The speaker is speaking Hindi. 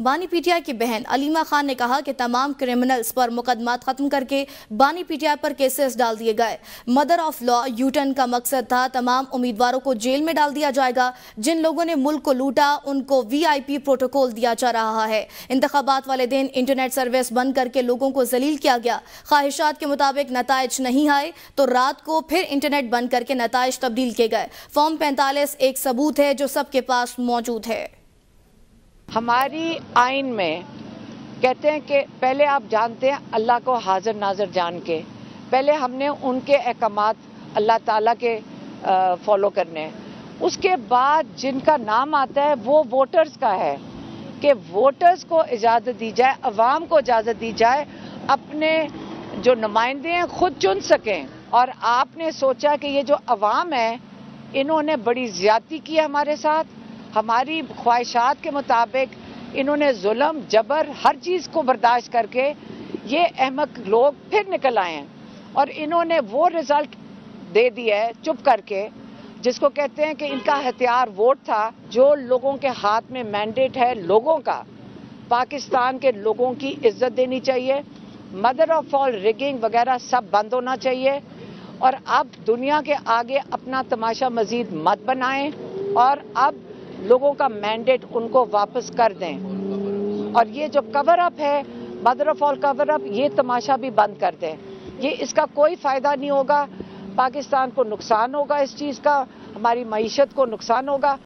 बानी पीटीआई की बहन अलीमा खान ने कहा कि तमाम क्रिमिनल्स पर मुकदमा खत्म करके बानी पीटीआई पर केसेस डाल दिए गए। मदर ऑफ़ लॉ यूटर्न का मकसद था तमाम उम्मीदवारों को जेल में डाल दिया जाएगा। जिन लोगों ने मुल्क को लूटा, उनको वीआईपी प्रोटोकॉल दिया जा रहा है। इंतबात वाले दिन इंटरनेट सर्विस बंद करके लोगों को जलील किया गया। ख्वाहिशात के मुताबिक नतज नहीं आए तो रात को फिर इंटरनेट बंद करके नतज तब्दील किए गए। फॉर्म पैंतालीस एक सबूत है जो सबके पास मौजूद है। हमारी आइन में कहते हैं कि पहले आप जानते हैं, अल्लाह को हाजिर नाजर जान के। पहले हमने उनके अहकाम अल्लाह ताला के फॉलो करने हैं। उसके बाद जिनका नाम आता है, वो वोटर्स का है कि वोटर्स को इजाज़त दी जाए, अवाम को इजाज़त दी जाए, अपने जो नुमाइंदे हैं खुद चुन सकें। और आपने सोचा कि ये जो अवाम है, इन्होंने बड़ी ज्यादती की हमारे साथ हमारी ख्वाहिशात के मुताबिक इन्होंने जुल्म, जबर, हर चीज़ को बर्दाश्त करके ये अहमक लोग फिर निकल आए हैं। और इन्होंने वो रिज़ल्ट दे दिया है चुप करके, जिसको कहते हैं कि इनका हथियार वोट था, जो लोगों के हाथ में मैंडेट है लोगों का। पाकिस्तान के लोगों की इज़्ज़त देनी चाहिए, मदर ऑफ़ ऑल रिगिंग वगैरह सब बंद होना चाहिए, और अब दुनिया के आगे अपना तमाशा मजीद मत बनाएँ, और अब लोगों का मैंडेट उनको वापस कर दें। और ये जो कवर अप है mother of all cover up ये तमाशा भी बंद कर दें। ये इसका कोई फ़ायदा नहीं होगा। पाकिस्तान को नुकसान होगा इस चीज़ का, हमारी मीशत को नुकसान होगा।